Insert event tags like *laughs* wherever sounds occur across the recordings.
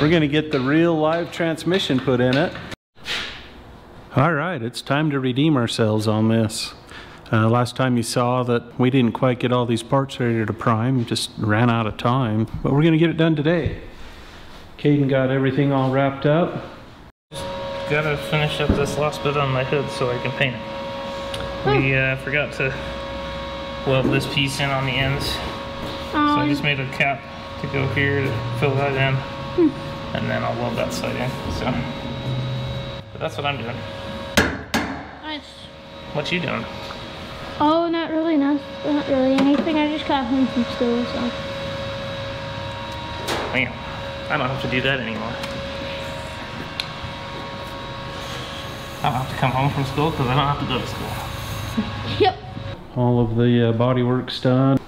We're gonna get the real live transmission put in it. All right, it's time to redeem ourselves on this. Uh, last time you saw that we didn't quite get all these parts ready to prime, just ran out of time. But we're gonna get it done today. Caden got everything all wrapped up. Gotta finish up this last bit on my hood so I can paint it. We uh, forgot to weld this piece in on the ends. So I just made a cap to go here to fill that in. And then I'll weld that side in. So but that's what I'm doing. Nice. What you doing? Oh, not really, not, not really anything. I just got home from school, so. Man, I don't have to do that anymore. I don't have to come home from school because I don't have to go to school. *laughs* Yep. All of the uh, body work's done.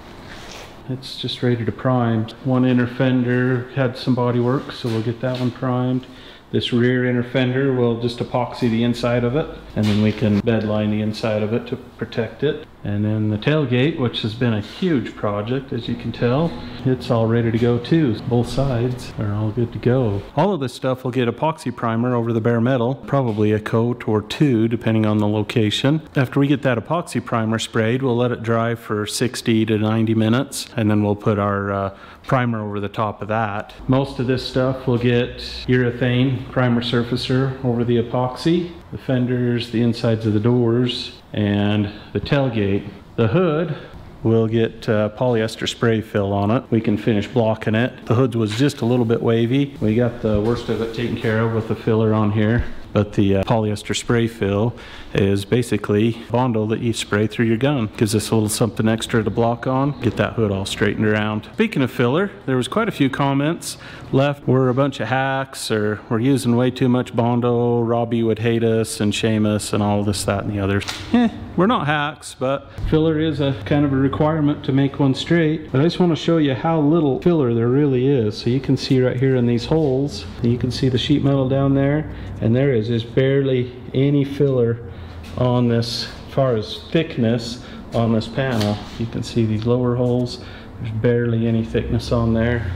It's just ready to prime. One inner fender had some body work, so we'll get that one primed. This rear inner fender, we'll just epoxy the inside of it, and then we can bed line the inside of it to protect it. And then the tailgate, which has been a huge project, as you can tell, it's all ready to go too. Both sides are all good to go. All of this stuff will get epoxy primer over the bare metal, probably a coat or two, depending on the location. After we get that epoxy primer sprayed, we'll let it dry for 60 to 90 minutes, and then we'll put our uh, primer over the top of that. Most of this stuff will get urethane primer surfacer over the epoxy, the fenders, the insides of the doors, and the tailgate. The hood will get uh, polyester spray fill on it. We can finish blocking it. The hood was just a little bit wavy. We got the worst of it taken care of with the filler on here. But the uh, polyester spray fill is basically Bondo that you spray through your gun. Gives us a little something extra to block on, get that hood all straightened around. Speaking of filler, there was quite a few comments left. We're a bunch of hacks or we're using way too much Bondo. Robby would hate us and shame us and all this, that, and the others. Eh, we're not hacks, but filler is a kind of a requirement to make one straight. But I just want to show you how little filler there really is. So you can see right here in these holes, you can see the sheet metal down there, and there is just barely any filler on this, as far as thickness on this panel. You can see these lower holes, there's barely any thickness on there.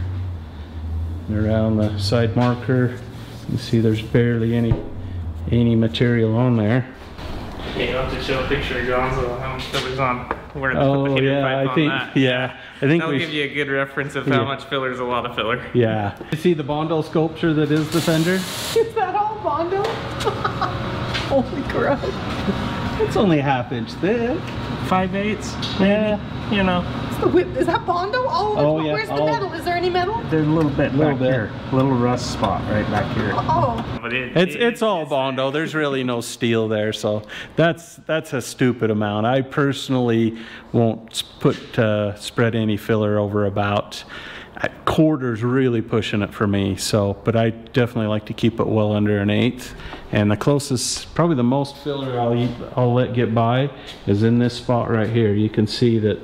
And around the side marker, you can see there's barely any any material on there. Okay, I'll have to show a picture of Gonzo how much filler's on. We're gonna Oh put the yeah, pipe I on think that. yeah, I think That'll we give you a good reference of Yeah. how much filler is a lot of filler. yeah. You see the Bondo sculpture that is the fender? Is that all Bondo? *laughs* Holy crap. It's only a half inch thick. Five eighths, Yeah, you know. It's the whip. Is that Bondo? Oh, it's- Oh, yeah, where's the all- metal? Is there any metal? There's a little bit Little back bit. here. Little rust spot right back here. Oh, But it, it's it- it's all Bondo. There's really no steel there, so that's that's a stupid amount. I personally won't put uh, spread any filler over about. Quarter's really pushing it for me. So, but I definitely like to keep it well under an eighth. And the closest, probably the most filler I'll eat, I'll let get by is in this spot right here. You can see that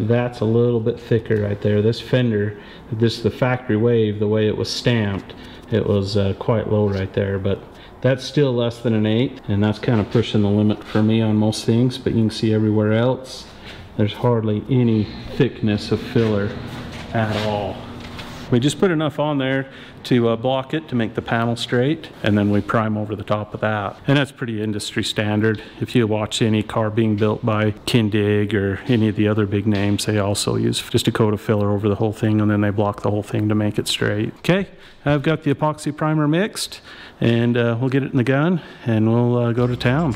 that's a little bit thicker right there. This fender, this the factory wave, the way it was stamped, it was uh, quite low right there. But that's still less than an eighth, and that's kind of pushing the limit for me on most things. But you can see everywhere else, there's hardly any thickness of filler at all. We just put enough on there to uh, block it to make the panel straight, and then we prime over the top of that. And that's pretty industry standard. If you watch any car being built by Kindig or any of the other big names, they also use just a coat of filler over the whole thing, and then they block the whole thing to make it straight. Okay, I've got the epoxy primer mixed, and uh, we'll get it in the gun, and we'll uh, go to town.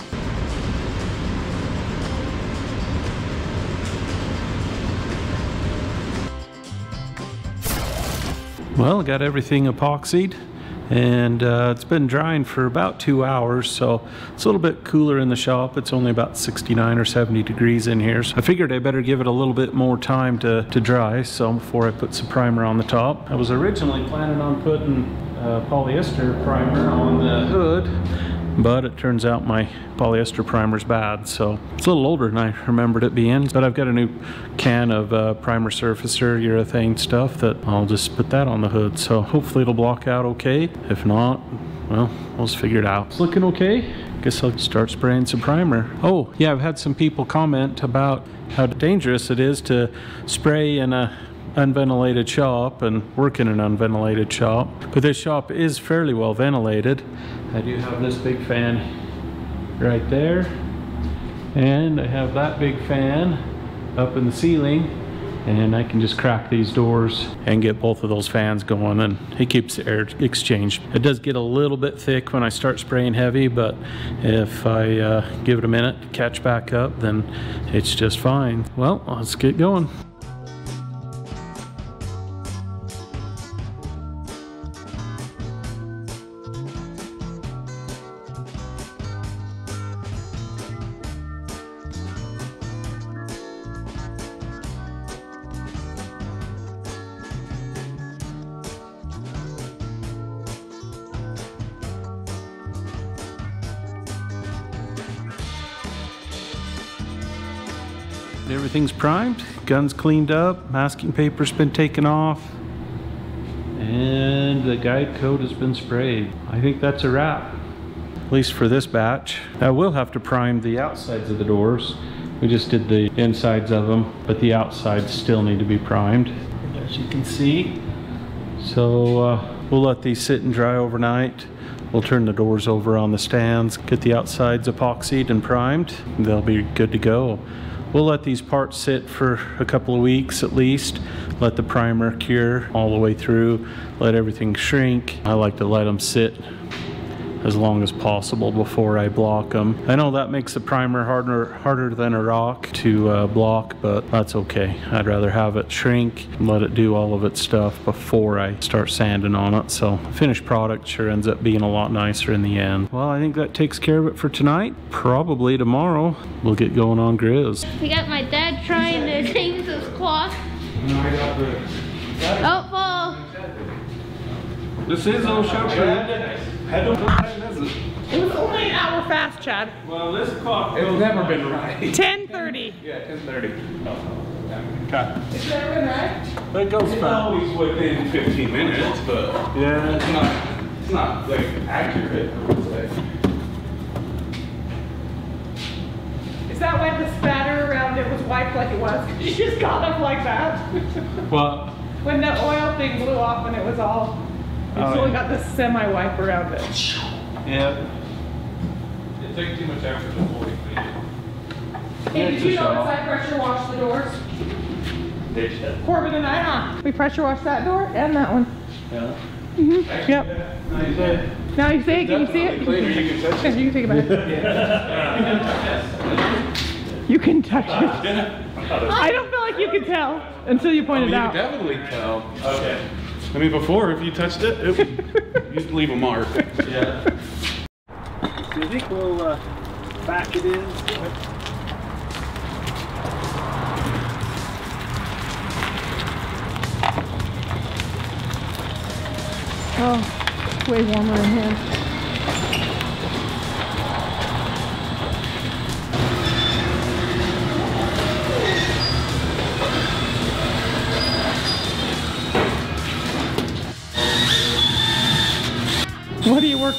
Well, got everything epoxied and uh, it's been drying for about two hours, so it's a little bit cooler in the shop. It's only about 69 or 70 degrees in here, so I figured I better give it a little bit more time to, to dry, so before I put some primer on the top. I was originally planning on putting uh, polyester primer on the hood, but it turns out my polyester primer's bad, so it's a little older than I remembered it being. But I've got a new can of uh, primer surfacer urethane stuff that I'll just put that on the hood, so hopefully it'll block out okay. If not, well, we'll just figure it out. It's looking okay. Guess I'll start spraying some primer. Oh, yeah, I've had some people comment about how dangerous it is to spray in a unventilated shop and work in an unventilated shop. But this shop is fairly well ventilated. I do have this big fan right there. And I have that big fan up in the ceiling and I can just crack these doors and get both of those fans going and it keeps the air exchange. It does get a little bit thick when I start spraying heavy but if I uh, give it a minute to catch back up then it's just fine. Well, let's get going. Primed, guns cleaned up, masking paper's been taken off, and the guide coat has been sprayed. I think that's a wrap, at least for this batch. I will have to prime the outsides of the doors. We just did the insides of them, but the outsides still need to be primed, as you can see. So uh, we'll let these sit and dry overnight. We'll turn the doors over on the stands, get the outsides epoxied and primed. They'll be good to go. We'll let these parts sit for a couple of weeks at least. Let the primer cure all the way through. Let everything shrink. I like to let them sit as long as possible before I block them. I know that makes the primer harder harder than a rock to uh, block, but that's okay. I'd rather have it shrink and let it do all of its stuff before I start sanding on it. So finished product sure ends up being a lot nicer in the end. Well, I think that takes care of it for tonight. Probably tomorrow we'll get going on Grizz. We got my dad trying to change this cloth. Oh, fall. This is old shop. It was only an hour fast, Chad. Well, this clock It's never been right. *laughs* 10:30. Yeah, 10:30. Okay. It's never been right. But it goes It's fast. always within 15 minutes, but Yeah. it's not, it's not like accurate. I would say. Is that why the spatter around it was wiped like it was? *laughs* She just got up like that? Well, when the oil thing blew off and it was all, it's only got the semi-wipe around it. yeah. It takes too much effort to fully clean it. Hey, did you a notice shell. I pressure washed the doors? Did you? Corbin and I, huh? We pressure washed that door and that one. Yeah. Mhm. Yep. Now you see it, can you see it? Cleaner, you can touch Yeah, *laughs* you can take it back. *laughs* You can touch it. *laughs* I don't feel like you can tell until you point I mean, it you out. can definitely tell. Okay. I mean, before, if you touched it, it would, *laughs* you'd leave a mark. Yeah. Do you think we'll uh, back it in? Oh, way warmer in here.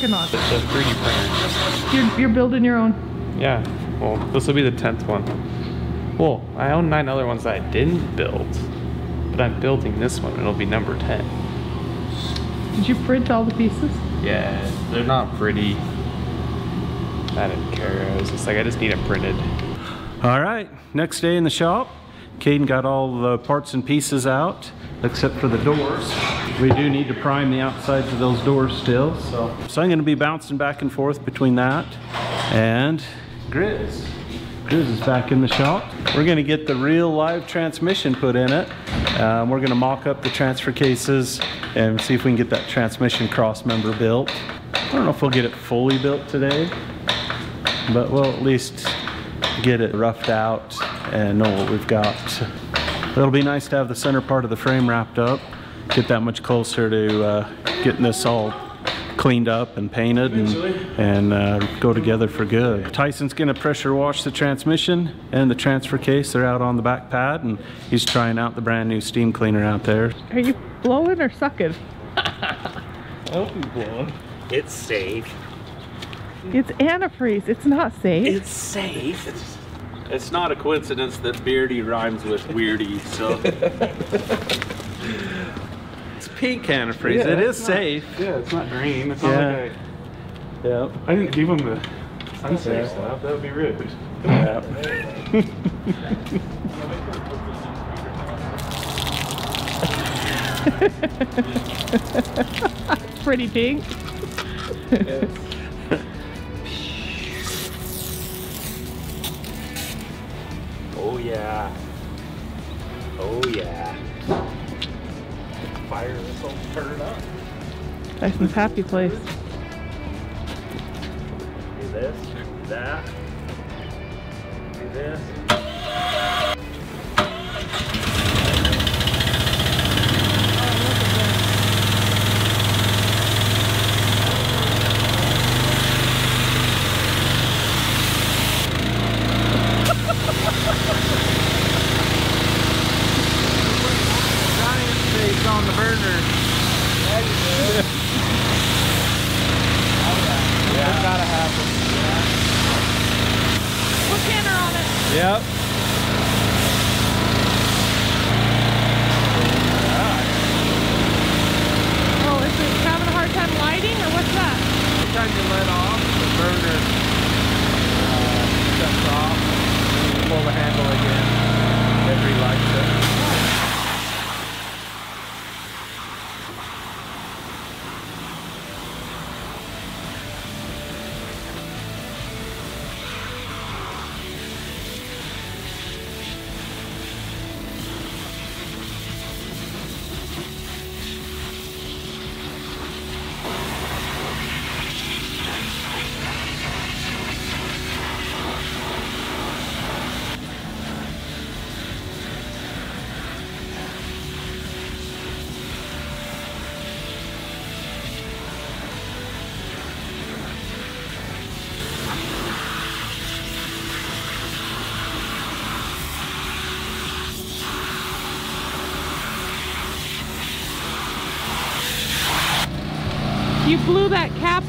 Working on? The 3D printer. You're, you're building your own. Yeah. Well, this will be the tenth one. Well, I own nine other ones that I didn't build, but I'm building this one. It'll be number ten. Did you print all the pieces? Yeah, they're not pretty. I didn't care. I was just like, I just need it printed. All right, next day in the shop. Caden got all the parts and pieces out, except for the doors. We do need to prime the outsides of those doors still, so. So I'm gonna be bouncing back and forth between that and Grizz. Grizz is back in the shop. We're gonna get the real live transmission put in it. Um, we're gonna mock up the transfer cases and see if we can get that transmission cross member built. I don't know if we'll get it fully built today, but we'll at least get it roughed out and know what we've got. It'll be nice to have the center part of the frame wrapped up, get that much closer to uh, getting this all cleaned up and painted and, and uh, go together for good. Tyson's gonna pressure wash the transmission and the transfer case. They're out on the back pad and he's trying out the brand new steam cleaner out there. Are you blowing or sucking? *laughs* It's safe. It's antifreeze. It's not safe. It's safe. It's not a coincidence that beardy rhymes with weirdy, so. *laughs* It's pink antifreeze. Yeah, it is it's not- safe. Yeah, it's not green. It's Yeah. not like Yep. I, I didn't give them the unsafe Yeah. stuff. That would be rude. *laughs* Pretty pink. Oh *laughs* yeah. Oh yeah. Fire this will turn up. Nice and happy place. Do this, do that. Do this.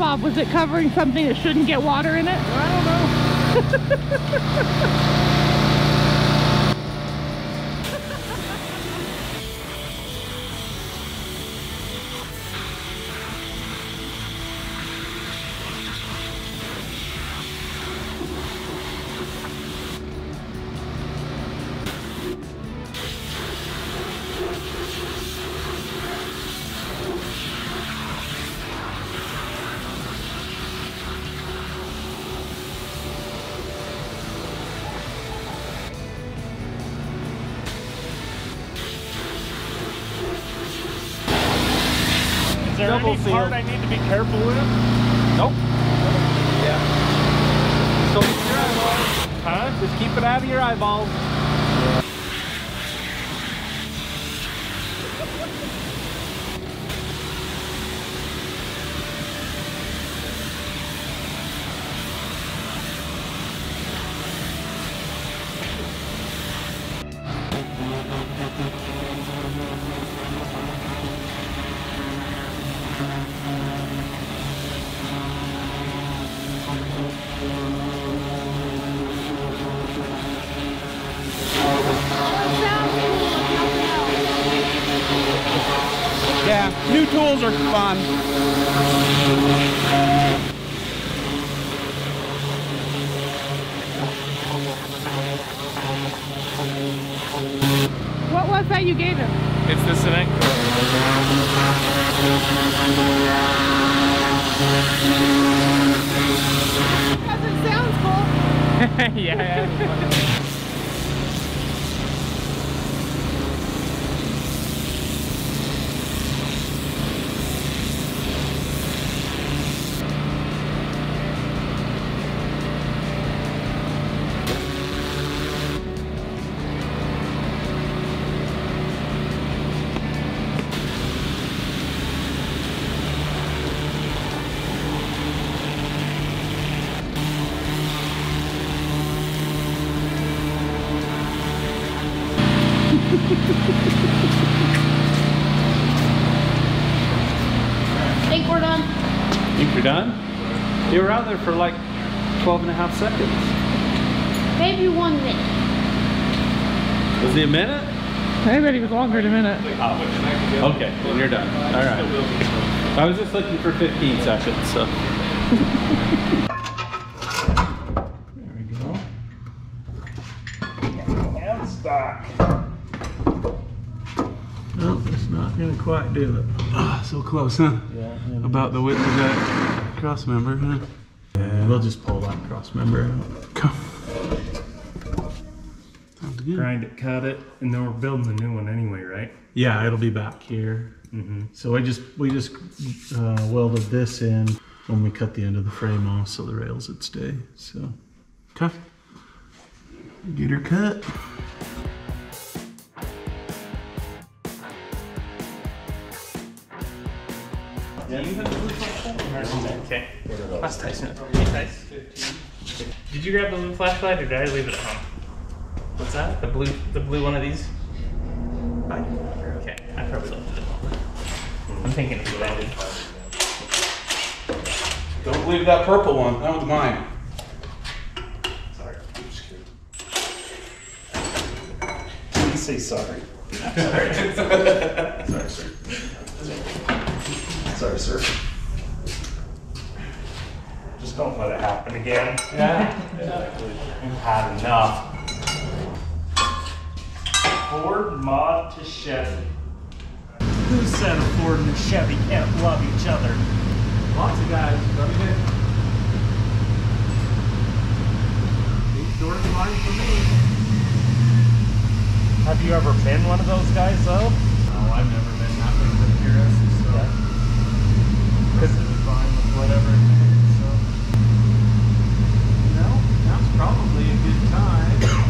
Off. Was it covering something that shouldn't get water in it? I don't know. *laughs* Double any part I need to be careful with? Nope. Yeah. So keep your eyeballs. Huh? Just keep it out of your eyeballs. It's the cement coat. Because it sounds cool. *laughs* yeah. Longer than a minute. Okay, then you're done. All right. I was just looking for 15 seconds, so. there we go. And stock. No, it's not gonna quite do it. Ah, so close, huh? Yeah. About the width of that cross member, huh? Yeah, we'll just pull that cross member out. Come. Sounds good. Grind it, cut it, and then we're building a new one anyway, right? Yeah, it'll be back here. Mm-hmm. So I just we just uh, welded this in when we cut the end of the frame off, so the rails would stay. So, okay. Get her cut. Okay. That's Tyson. Hey, Tyson. Did you grab the blue flashlight or did I leave it at home? What's that? The blue, the blue one of these? Okay, I probably left it at home. Hmm. I'm thinking it's loaded. Don't believe that purple one. That one's mine. Sorry. I'm just kidding. Please say sorry. sorry. *laughs* sorry, sir. Sorry, sir. Just don't let it happen again. Yeah. *laughs* We've had enough. Ford mod to Chevy. Who said a Ford and a Chevy can't love each other? Lots of guys. Let me. These doors mine for me. Have you ever been one of those guys though? No, I've never been that big of a purist, so. This is fine with whatever it so. You know, now's probably a good time.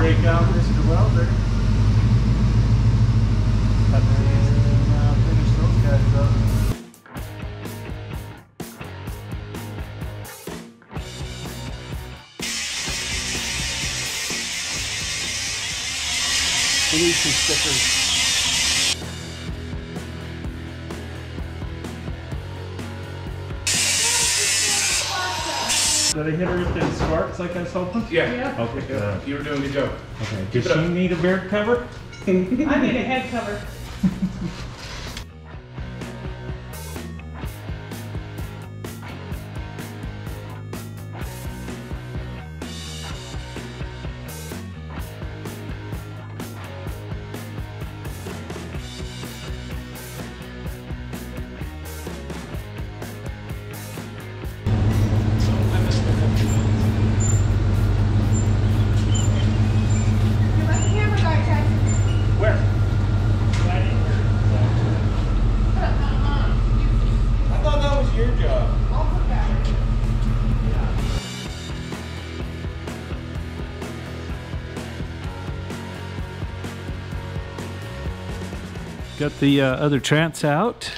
Break out Mr. Welder. And then, uh, finish those guys up. We need some stickers. Did I hit her with the sparks like I was hoping? Yeah. Okay, good. You were doing a good job. Okay. Does she need a beard cover? I need a head cover. *laughs* Got the uh, other trans out.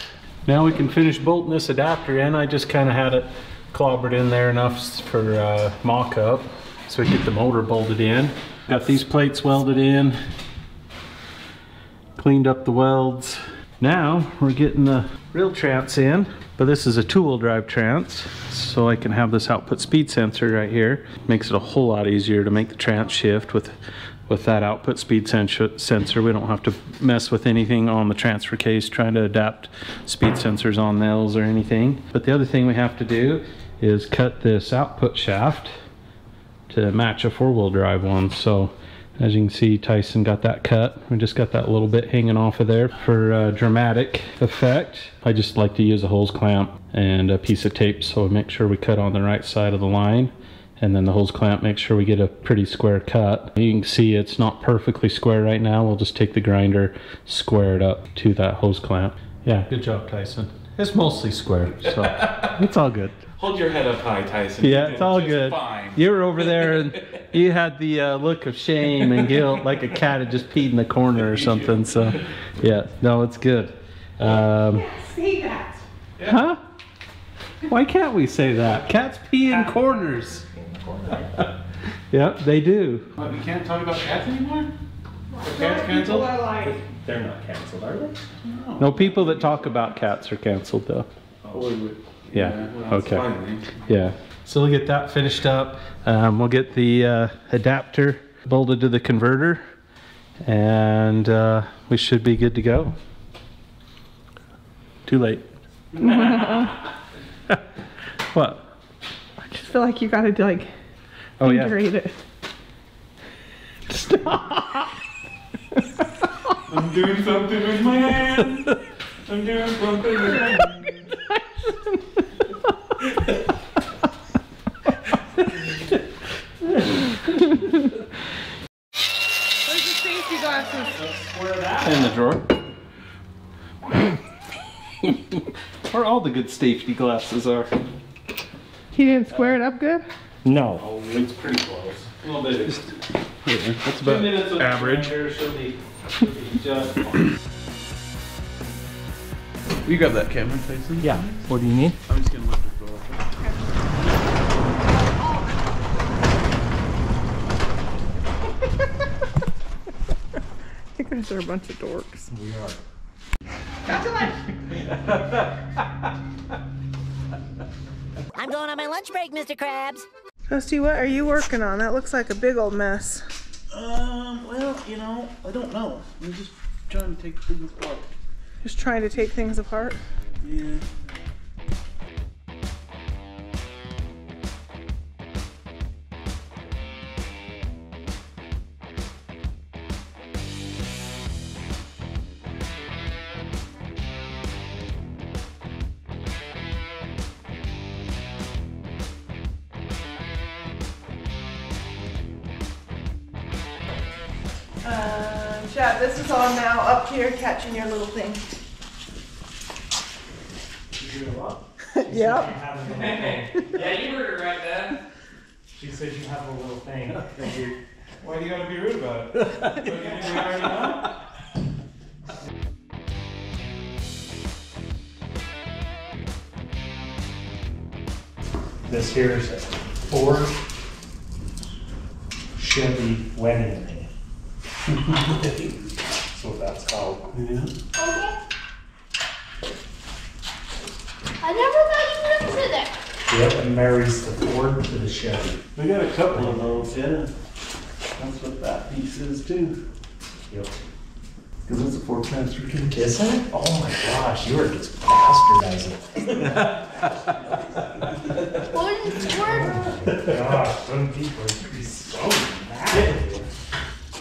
Now we can finish bolting this adapter in. I just kind of had it clobbered in there enough for uh, mock-up so we get the motor bolted in. Got these plates welded in. Cleaned up the welds. Now we're getting the real trans in, but this is a two-wheel drive trans, so I can have this output speed sensor right here. Makes it a whole lot easier to make the trans shift with with that output speed sensor. We don't have to mess with anything on the transfer case trying to adapt speed sensors on nails or anything. But the other thing we have to do is cut this output shaft to match a four-wheel drive one. So as you can see, Tyson got that cut. We just got that little bit hanging off of there for uh, dramatic effect. I just like to use a hose clamp and a piece of tape so we make sure we cut on the right side of the line. And then the hose clamp makes sure we get a pretty square cut. You can see it's not perfectly square right now. We'll just take the grinder, square it up to that hose clamp. Yeah, good job, Tyson. It's mostly square, so *laughs* it's all good. Hold your head up high, Tyson. Yeah, it's all good. Fine. You were over there and *laughs* you had the uh, look of shame and guilt, like a cat had just peed in the corner or *laughs* something. So, yeah, no, it's good. Um, See that? huh? Why can't we say that? Cats pee in corners. *laughs* yep, they do. What, we can't talk about cats anymore? The cats canceled? are like, They're not canceled, are they? No no. people that talk about cats are canceled though. Oh, wait, wait. Yeah. well, Okay. fine. Yeah. So we'll get that finished up. Um, we'll get the uh, adapter bolted to the converter and uh, we should be good to go. Too late. *laughs* *laughs* what? I feel like you gotta do like Oh yeah. integrate it. I'm doing something with my hand. I'm doing something with my hand. Where's the safety glasses? In the drawer. *laughs* Where all the good safety glasses are. He didn't square it up good? No. Oh, it's pretty close. A little bit. Just, That's two minutes with average. she'll be, she'll be just fine. You got that camera, Tyson? Yeah. What do you need? I'm just gonna lift it up. *laughs* You guys are a bunch of dorks. We are. I'm *laughs* going on my lunch break, Mr. Krabs. Dusty, what are you working on? That looks like a big old mess. Um, well, you know, I don't know. I'm just trying to take things apart. Just trying to take things apart. Yeah. Chat, this is on now, up here, catching your little thing. Yep. *laughs* yeah, you heard her right there. She said you have a little thing. *laughs* Why do you gotta be rude about it? Don't you already know? This here is a Ford Chevy wedding ring. That's what that's called. Okay. I never thought you would have said that. Yep, and marries the Ford to the Chevy. We got a couple of those, yeah. That's what that piece is too. Yep. Because it's a Ford transfer case. Is it? Oh my gosh, you are just bastardizing. *laughs* Golden squirt. Gosh, some people are be so mad.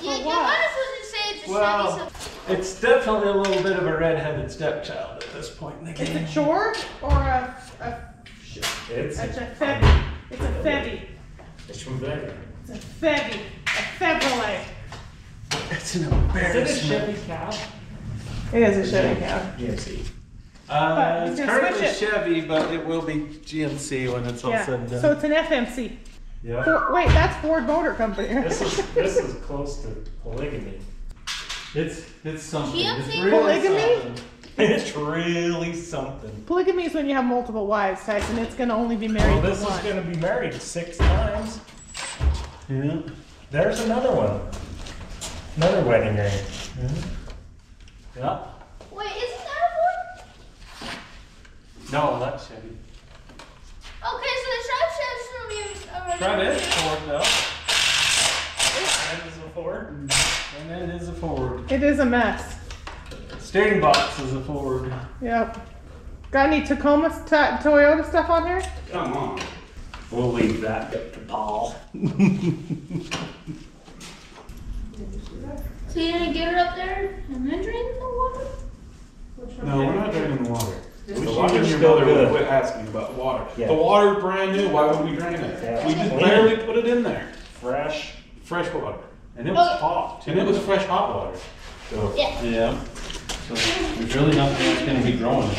Yeah, you're not supposed to say it's a Well- Chevy. So It's definitely a little bit of a redheaded stepchild at this point in the It's game. a chore or a, a, It's, it's a febby. It's a febby. it's from there. It's a febby. A Chevrolet. It's an Is it a. Chevy cab? It is a Chevy cab. GMC. Uh, But it's you can currently switch it. Chevy, but it will be GMC when it's all Yeah. said and done. So it's an FMC. Yeah. For, wait, that's Ford Motor Company. This is, this is close to polygamy. It's it's something. It's GMC? really Polygamy? something. *laughs* It's really something. Polygamy is when you have multiple wives, Tyson. It's gonna only be married Well, to this is one. gonna be married six times. Yeah. There's another one. Another wedding ring. Yeah. Wait, isn't that a Ford? No, that's Chevy. Okay, so the shop says to me already. Front end Ford though. That is a Ford. Front end is a Ford. It is a mess. Steering box is a Ford. Yep. Got any Tacoma ta- Toyota stuff on here? Come on. We'll leave that up to Paul. *laughs* So you're gonna get her up there and then drain the water? No, we're not draining the water. The The water's water, your still mother would good. quit asking about water. Yeah. The water's brand new, why would we drain it? Yeah. We just Clean. barely put it in there. Fresh. Fresh water. And it oh. was Oh. hot. And it was fresh hot water. So, Yeah. Yeah. So there's really nothing that's gonna be growing.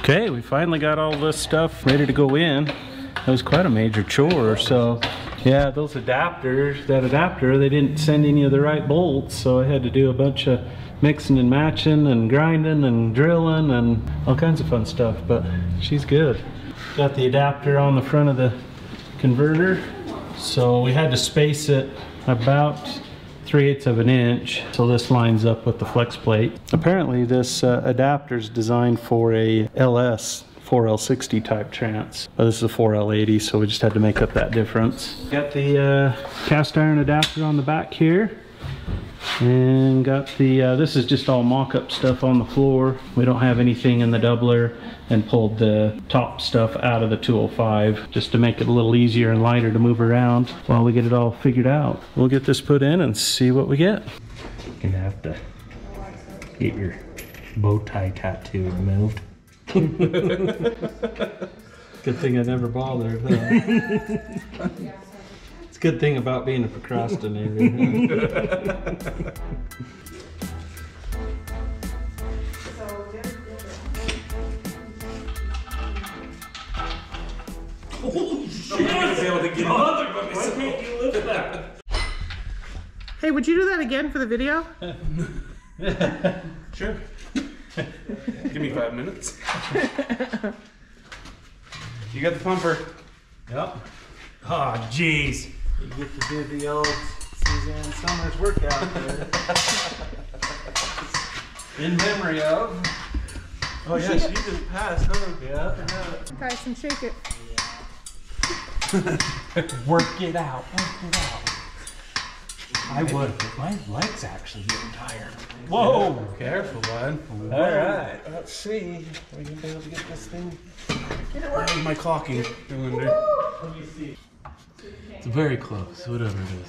Okay, we finally got all this stuff ready to go in. That was quite a major chore, so yeah, those adapters, that adapter, they didn't send any of the right bolts, so I had to do a bunch of mixing and matching and grinding and drilling and all kinds of fun stuff, but she's good. Got the adapter on the front of the converter, so we had to space it about 3 eighths of an inch so this lines up with the flex plate. Apparently this uh, adapter is designed for a LS 4L60 type trans. But this is a 4L80, so we just had to make up that difference. Got the uh, cast iron adapter on the back here. And got the, uh, this is just all mock-up stuff on the floor. We don't have anything in the doubler and pulled the top stuff out of the 205 just to make it a little easier and lighter to move around while we get it all figured out. We'll get this put in and see what we get. You're gonna have to get your bow tie tattoo removed. *laughs* Good thing I never bothered. huh? *laughs* it's a good thing about being a procrastinator. huh? Hey, would you do that again for the video? *laughs* Sure. *laughs* Give me five minutes. you got the pumper. Yep. Oh, jeez. You get to do the old Suzanne Somers workout there. *laughs* In memory of. Oh yeah, she just passed, huh? Yeah. Tyson, shake it. *laughs* Work it out. Work it out. I would, but my leg's actually getting tired. Whoa! Careful, bud. All right. Let's see. Are we gonna be able to get this thing? How's my clocking doing there? It's very close, whatever it is.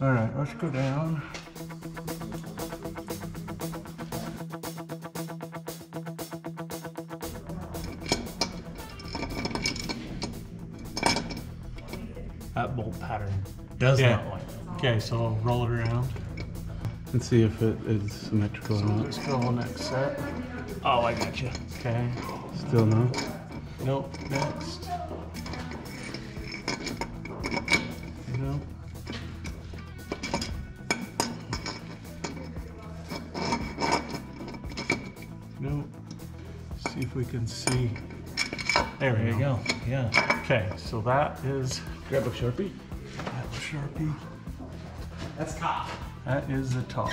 All right, let's go down. Does Yeah. not like. Okay, so I'll roll it around. Let's see if it is symmetrical or not. Let's go on the next set. Oh, I got you. Okay. Still no. Nope. Next. Nope. Nope. See if we can see. There we There you go. go. Yeah. Okay, so that is Grab a sharpie. That was Sharpie. That's top. That is the top.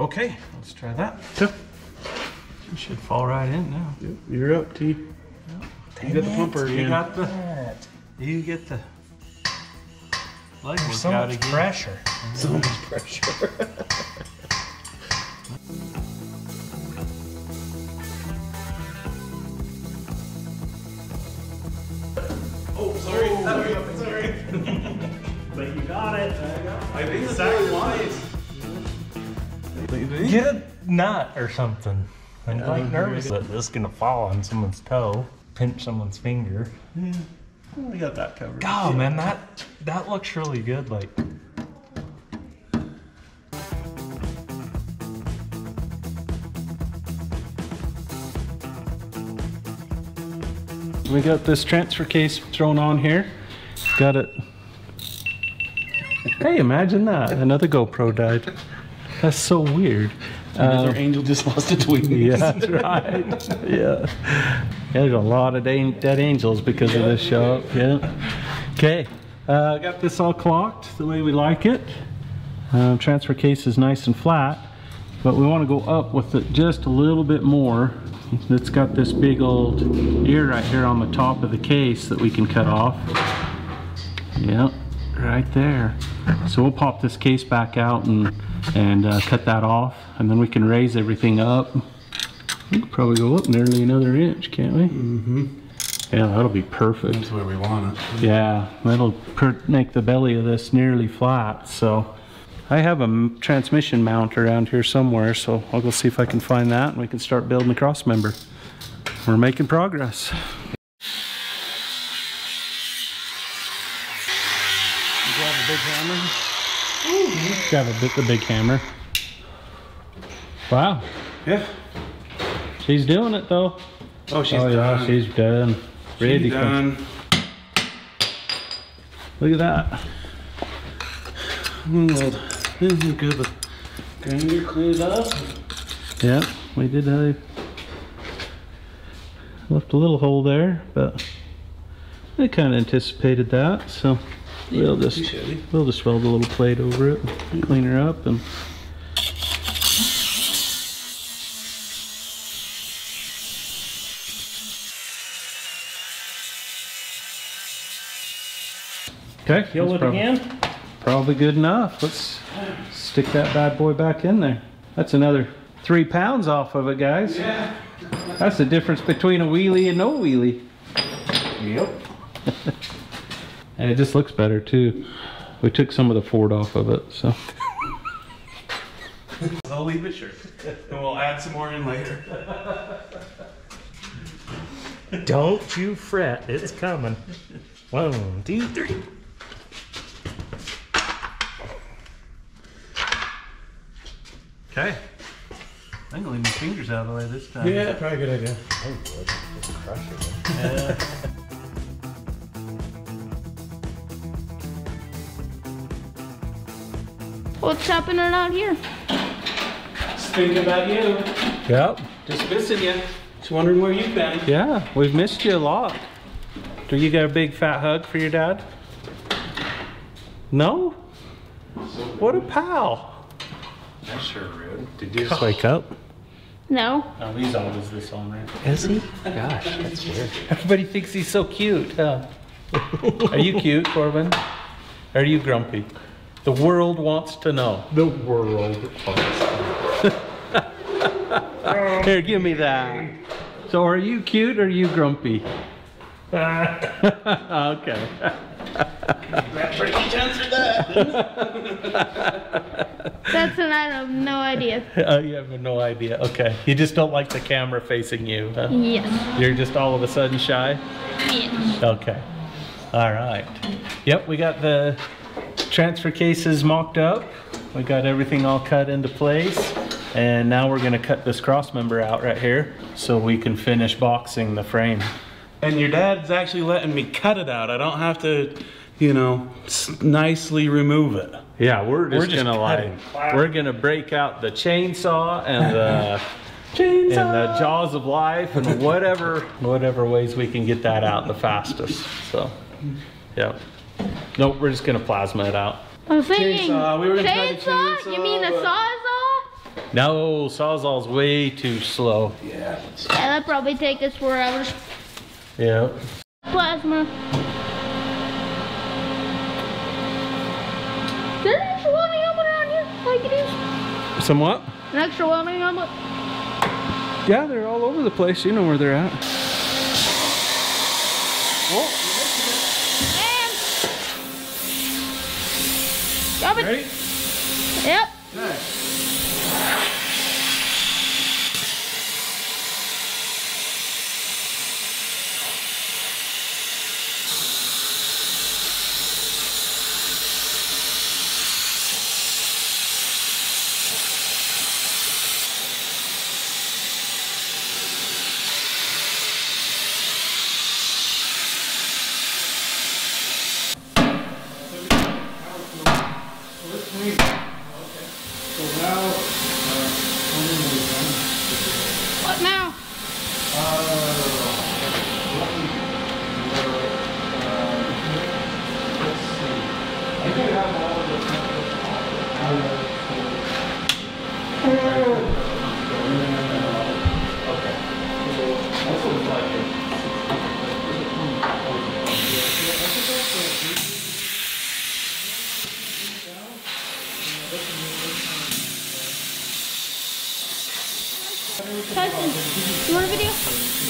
Okay. Let's try that. Yep. It should fall right in now. You're up, T. You got the pumper You got the. You get the. Leg There's work so much again. pressure. so much pressure. *laughs* I think it's sacrifice. Get a nut or something. I'm like nervous that this is gonna fall on someone's toe, pinch someone's finger. We got that covered. Oh man, that that looks really good. Like We got this transfer case thrown on here. Got it. Hey, imagine that. Another GoPro died. That's so weird. Another angel just lost a twin. *laughs* Yeah, that's right. Yeah. yeah. There's a lot of dead angels because of this shop. Yeah. Okay. Uh, got this all clocked the way we like it. Uh, transfer case is nice and flat, but we want to go up with it just a little bit more. It's got this big old ear right here on the top of the case that we can cut off. Yep, right there. So we'll pop this case back out and and uh, cut that off, and then we can raise everything up. We can probably go up nearly another inch, can't we? Mm-hmm. Yeah, that'll be perfect. That's where we want it. Yeah, that'll per- make the belly of this nearly flat. So I have a m- transmission mount around here somewhere, so I'll go see if I can find that, and we can start building the cross member. We're making progress. Grab a big hammer. Grab a bit the big hammer. Wow, Yeah. she's doing it though. Oh, she's oh yeah, done. she's done. Ready She's done. Look at that. Mm, Well, this is good, but grinder cleared up. Yeah, we did have left a little hole there, but I kind of anticipated that, so We'll just we'll just weld a little plate over it, clean her up, and okay. Kill it probably, again. Probably good enough. Let's stick that bad boy back in there. That's another three pounds off of it, guys. Yeah. That's the difference between a wheelie and no wheelie. Yep. *laughs* And it just looks better too. We took some of the Ford off of it, so. *laughs* I'll leave it sure. And we'll add some more in later. Don't you fret, it's coming. One, two, three. Okay. I'm gonna leave my fingers out of the way this time. Yeah, probably a good idea. *laughs* What's happening out here? Just thinking about you. Yep. Just missing you. Just wondering where you've been. Yeah, we've missed you a lot. Do you got a big fat hug for your dad? No? What a pal. That's sure rude. Did you just wake up? No. Oh, he's always this on Is he? Gosh, that's weird. Everybody thinks he's so cute, huh? *laughs* Are you cute, Corbin? Are you grumpy? The world wants to know. The world. Wants. *laughs* Here, give me that. So are you cute or are you grumpy? *laughs* okay. That pretty answered that. That's an I have no idea. Oh, you have no idea. Okay. You just don't like the camera facing you, huh? Yes. You're just all of a sudden shy? Yes. Okay. All right. Yep, we got the transfer cases mocked up. We got everything all cut into place. And now we're gonna cut this cross member out right here so we can finish boxing the frame. And your dad's actually letting me cut it out. I don't have to, you know, nicely remove it. Yeah, we're just, We're just gonna cutting. like, we're gonna break out the chainsaw and the *laughs* chainsaw. and the jaws of life and whatever *laughs* whatever ways we can get that out the fastest. So, yeah. Nope, we're just gonna plasma it out. I was thinking Chainsaw. We were gonna try the chainsaw? You mean a chainsaw, sawzall? No, sawzall's way too slow. Yeah, that'd probably take us forever. Yeah. Plasma. Is there an extra welding helmet around here? Like it is? Somewhat? An extra welding helmet? Yeah, they're all over the place. You know where they're at. And. It. Ready? Yep.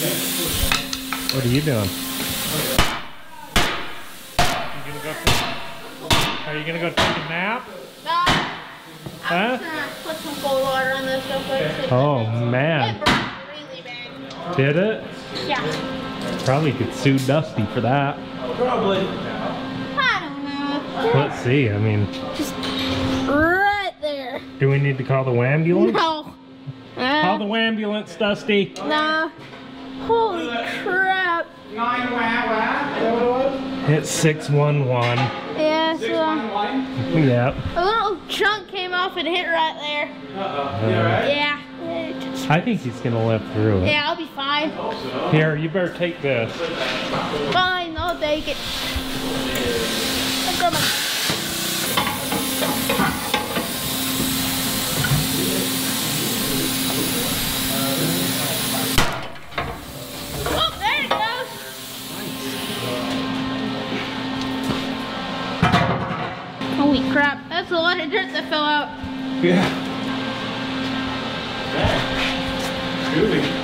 What are you doing? You gonna go are you gonna go take a nap? No. Huh? I'm just gonna put some cold water on this real quick. so- Oh man, burned really bad. did it? Yeah. Probably could sue Dusty for that. Probably. I don't know. Let's see, I mean, Just right there. do we need to call the *laughs* ambulance? No. Call Uh, the ambulance, Dusty. no. Holy crap. It's 611. Yeah, uh, so Yep. a little chunk came off and hit right there. Uh-huh. Yeah. It just- I think he's gonna live through it. Yeah, I'll be fine. Here, you better take this. Fine, I'll take it. crap. That's a lot of dirt that fell out. Yeah. Yeah. Groovy.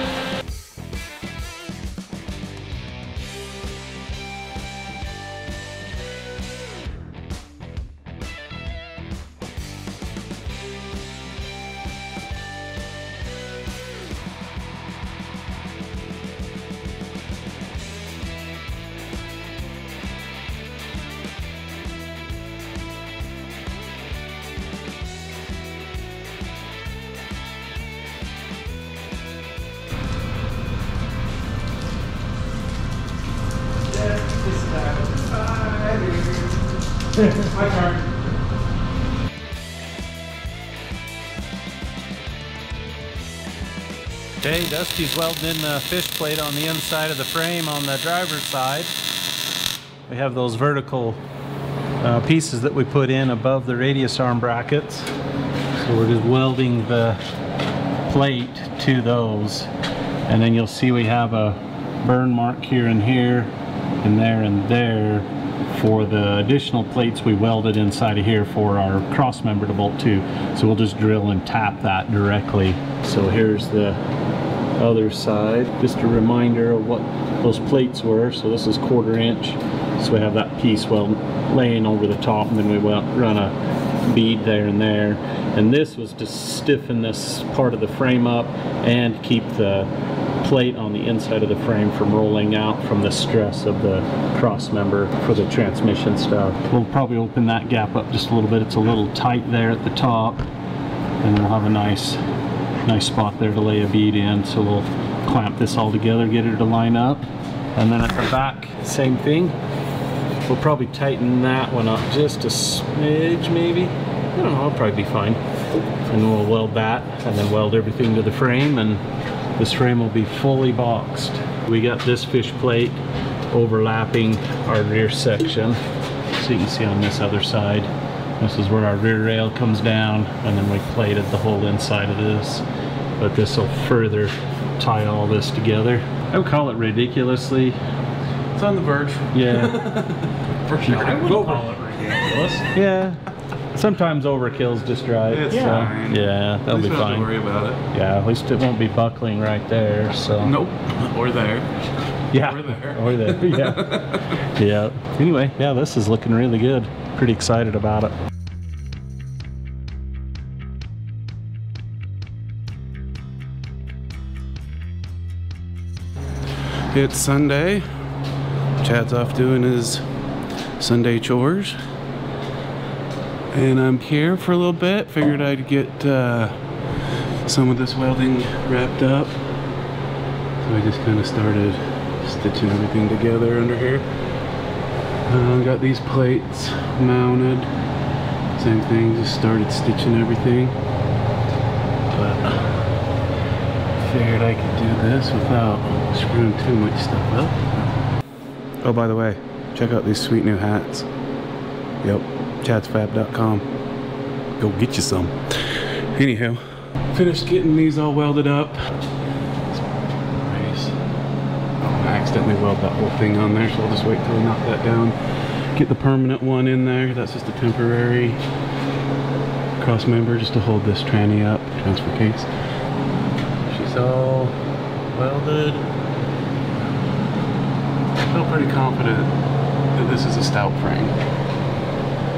Dusty's welding in the fish plate on the inside of the frame on the driver's side. We have those vertical uh, pieces that we put in above the radius arm brackets. So we're just welding the plate to those. And then you'll see we have a burn mark here and here and there and there for the additional plates we welded inside of here for our cross member to bolt to. So we'll just drill and tap that directly. So here's the other side. Just a reminder of what those plates were. So this is quarter inch. So we have that piece well laying over the top and then we run a bead there and there. And this was to stiffen this part of the frame up and keep the plate on the inside of the frame from rolling out from the stress of the cross member for the transmission stuff. We'll probably open that gap up just a little bit. It's a little tight there at the top and we'll have a nice nice spot there to lay a bead in so we'll clamp this all together get it to line up. And then at the back same thing. We'll probably tighten that one up just a smidge maybe. I don't know I'll probably be fine. And we'll weld that and then weld everything to the frame and this frame will be fully boxed. We got this fish plate overlapping our rear section so you can see on this other side. This is where our rear rail comes down and then we plated the whole inside of this. But this will further tie all this together. I would call it ridiculously. It's on the verge. Yeah. *laughs* For sure. I would call it ridiculous. yeah. Sometimes overkill's just right. It's so, fine. Yeah, that'll be fine. don't have to worry about it. Yeah, at least it won't be buckling right there. So Nope. Or there. Yeah. Or there. Or there. Yeah. *laughs* yeah. Anyway, yeah, this is looking really good. Pretty excited about it. It's Sunday. Chad's off doing his Sunday chores. And I'm here for a little bit. Figured I'd get uh, some of this welding wrapped up. So I just kind of started stitching everything together under here. Uh, got these plates mounted. Same thing, just started stitching everything. But figured I could do this without screwing too much stuff up. Oh, by the way, check out these sweet new hats. Yep, chadsfab.com. Go get you some. Anyhow, finished getting these all welded up. Nice. Oh, I accidentally welded that whole thing on there, so I'll just wait till I knock that down. Get the permanent one in there. That's just a temporary cross member just to hold this tranny up, transfer case. All welded. I feel pretty confident that this is a stout frame.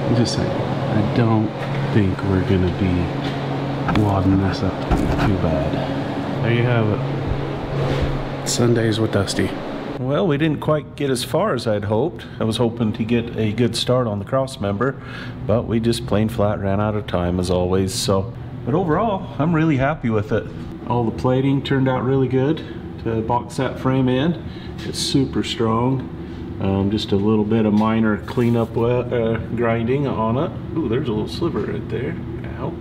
I'm just saying, I don't think we're gonna be wadding this up too bad. There you have it. Sundays with Dusty. Well, we didn't quite get as far as I'd hoped. I was hoping to get a good start on the cross member, but we just plain flat ran out of time as always. So, but overall, I'm really happy with it. All the plating turned out really good to box that frame in. It's super strong. Um, just a little bit of minor cleanup uh, grinding on it. Ooh, there's a little sliver right there. Ow.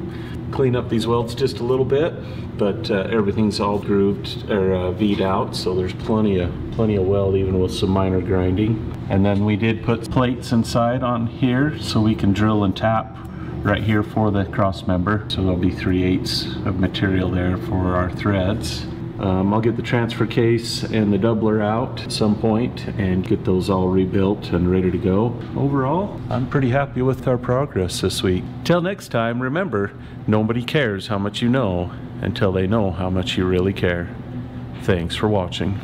Clean up these welds just a little bit, but uh, everything's all grooved or uh, V'd out, so there's plenty of plenty of weld even with some minor grinding. And then we did put plates inside on here so we can drill and tap right here for the cross member. So there'll be 3 eighths of material there for our threads. Um, I'll get the transfer case and the doubler out at some point and get those all rebuilt and ready to go. Overall, I'm pretty happy with our progress this week. Till next time, remember, nobody cares how much you know until they know how much you really care. Thanks for watching.